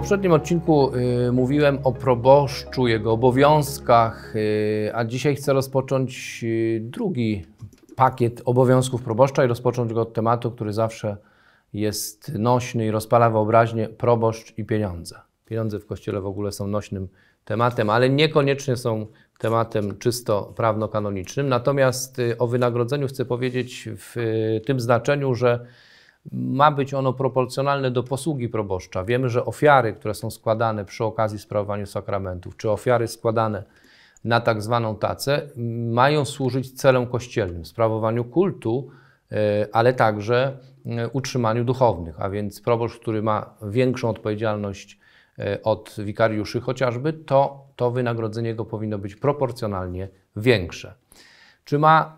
poprzednim odcinku y, mówiłem o proboszczu, jego obowiązkach, y, a dzisiaj chcę rozpocząć y, drugi pakiet obowiązków proboszcza i rozpocząć go od tematu, który zawsze jest nośny i rozpala wyobraźnię proboszcz i pieniądze. Pieniądze w kościele w ogóle są nośnym tematem, ale niekoniecznie są tematem czysto prawno-kanonicznym. Natomiast y, o wynagrodzeniu chcę powiedzieć w y, tym znaczeniu, że ma być ono proporcjonalne do posługi proboszcza. Wiemy, że ofiary, które są składane przy okazji sprawowania sakramentów, czy ofiary składane na tak zwaną tacę, mają służyć celom kościelnym, sprawowaniu kultu, y, ale także utrzymaniu duchownych. A więc proboszcz, który ma większą odpowiedzialność od wikariuszy chociażby, to, to wynagrodzenie go powinno być proporcjonalnie większe. Czy ma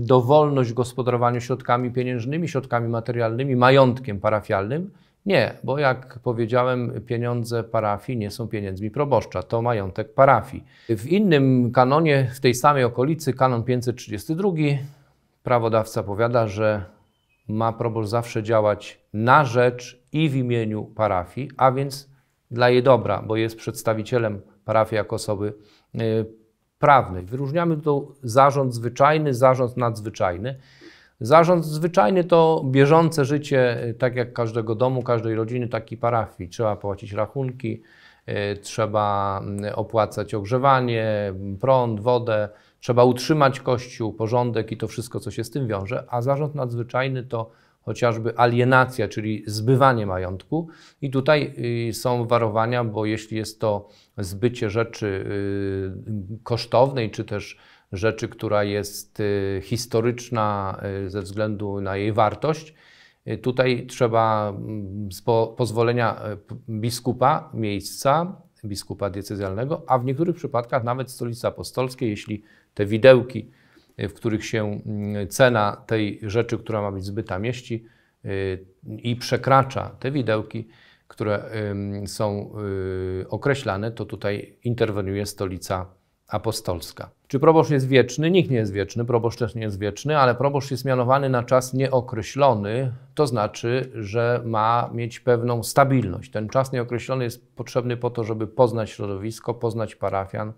dowolność w gospodarowaniu środkami pieniężnymi, środkami materialnymi, majątkiem parafialnym? Nie, bo jak powiedziałem, pieniądze parafii nie są pieniędzmi proboszcza, to majątek parafii. W innym kanonie, w tej samej okolicy, kanon 532, prawodawca powiada, że ma proboszcz zawsze działać na rzecz i w imieniu parafii, a więc dla jej dobra, bo jest przedstawicielem parafii jako osoby y, prawnej. Wyróżniamy tu zarząd zwyczajny, zarząd nadzwyczajny. Zarząd zwyczajny to bieżące życie, y, tak jak każdego domu, każdej rodziny, tak i parafii. Trzeba płacić rachunki, y, trzeba opłacać ogrzewanie, prąd, wodę, trzeba utrzymać kościół, porządek i to wszystko, co się z tym wiąże. A zarząd nadzwyczajny to chociażby alienacja, czyli zbywanie majątku. I tutaj y, są warowania, bo jeśli jest to zbycie rzeczy y, kosztownej, czy też rzeczy, która jest y, historyczna ze względu na jej wartość, tutaj trzeba mm, z pozwolenia biskupa miejsca, biskupa diecezjalnego, a w niektórych przypadkach nawet stolicy apostolskiej, jeśli te widełki w których się mm, cena tej rzeczy, która ma być zbyta, mieści y, i przekracza te widełki, które są y, określane, to tutaj interweniuje stolica apostolska. Czy proboszcz jest wieczny? Nikt nie jest wieczny, proboszcz też nie jest wieczny, ale proboszcz jest mianowany na czas nieokreślony, to znaczy, że ma mieć pewną stabilność. Ten czas nieokreślony jest potrzebny po to, żeby poznać środowisko, poznać parafian,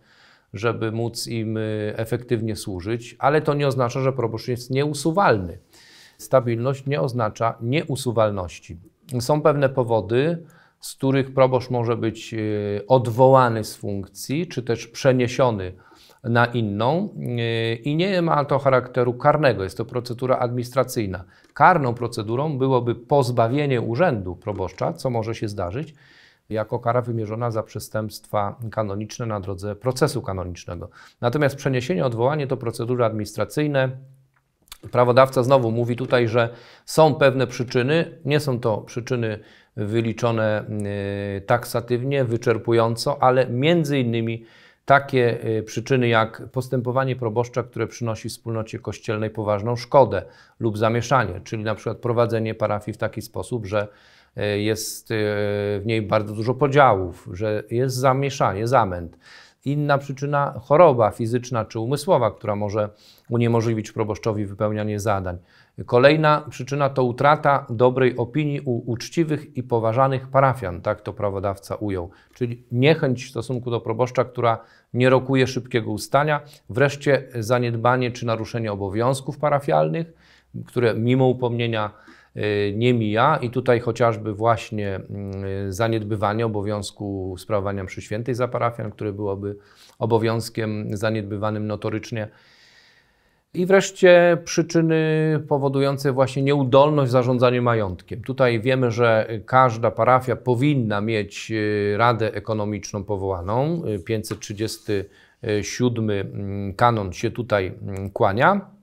żeby móc im y, efektywnie służyć, ale to nie oznacza, że proboszcz jest nieusuwalny. Stabilność nie oznacza nieusuwalności. Są pewne powody, z których proboszcz może być y, odwołany z funkcji, czy też przeniesiony na inną y, i nie ma to charakteru karnego, jest to procedura administracyjna. Karną procedurą byłoby pozbawienie urzędu proboszcza, co może się zdarzyć, jako kara wymierzona za przestępstwa kanoniczne na drodze procesu kanonicznego. Natomiast przeniesienie, odwołanie to procedury administracyjne. Prawodawca znowu mówi tutaj, że są pewne przyczyny, nie są to przyczyny wyliczone y, taksatywnie, wyczerpująco, ale między innymi takie y, przyczyny jak postępowanie proboszcza, które przynosi wspólnocie kościelnej poważną szkodę lub zamieszanie, czyli na przykład prowadzenie parafii w taki sposób, że E, jest e, w niej bardzo dużo podziałów, że jest zamieszanie, zamęt. Inna przyczyna choroba fizyczna czy umysłowa, która może uniemożliwić proboszczowi wypełnianie zadań. Kolejna przyczyna to utrata dobrej opinii u uczciwych i poważanych parafian, tak to prawodawca ujął. Czyli niechęć w stosunku do proboszcza, która nie rokuje szybkiego ustania. Wreszcie zaniedbanie czy naruszenie obowiązków parafialnych, które mimo upomnienia nie mija i tutaj chociażby właśnie y, zaniedbywanie obowiązku sprawowania mszy świętej za parafian, które byłoby obowiązkiem zaniedbywanym notorycznie. I wreszcie przyczyny powodujące właśnie nieudolność w zarządzaniu majątkiem. Tutaj wiemy, że każda parafia powinna mieć y, radę ekonomiczną powołaną. 537 mm, kanon się tutaj mm, kłania.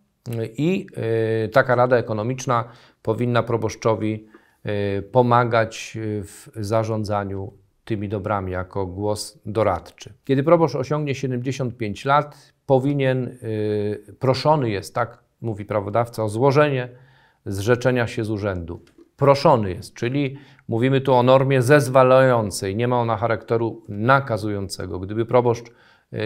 I taka rada ekonomiczna powinna proboszczowi y, pomagać y, w zarządzaniu tymi dobrami jako głos doradczy. Kiedy proboszcz osiągnie 75 lat, powinien, y, proszony jest, tak mówi prawodawca, o złożenie zrzeczenia się z urzędu. Proszony jest, czyli mówimy tu o normie zezwalającej, nie ma ona charakteru nakazującego. Gdyby proboszcz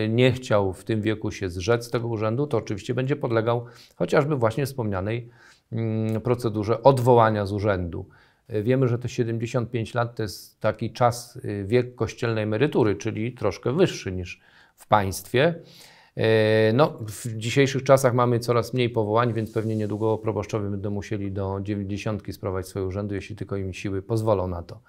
nie chciał w tym wieku się zrzec tego urzędu, to oczywiście będzie podlegał chociażby właśnie wspomnianej Mm, procedurze odwołania z urzędu. E, Wiemy, że te 75 lat to jest taki czas, y, wiek kościelnej emerytury, czyli troszkę wyższy niż w państwie. E, No, w dzisiejszych czasach mamy coraz mniej powołań, więc pewnie niedługo proboszczowie będą musieli do 90 sprawować swoje urzędy, jeśli tylko im siły pozwolą na to.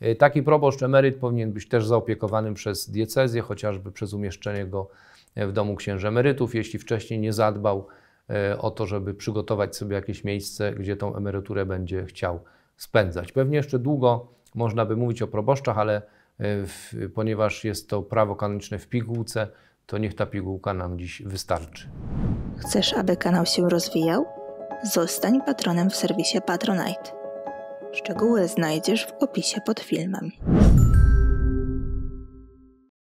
E, Taki proboszcz emeryt powinien być też zaopiekowany przez diecezję, chociażby przez umieszczenie go w domu księży emerytów, jeśli wcześniej nie zadbał e, o to, żeby przygotować sobie jakieś miejsce, gdzie tą emeryturę będzie chciał spędzać. Pewnie jeszcze długo można by mówić o proboszczach, ale e, w, ponieważ jest to prawo kanoniczne w pigułce, to niech ta pigułka nam dziś wystarczy. Chcesz, aby kanał się rozwijał? Zostań patronem w serwisie Patronite. Szczegóły znajdziesz w opisie pod filmem.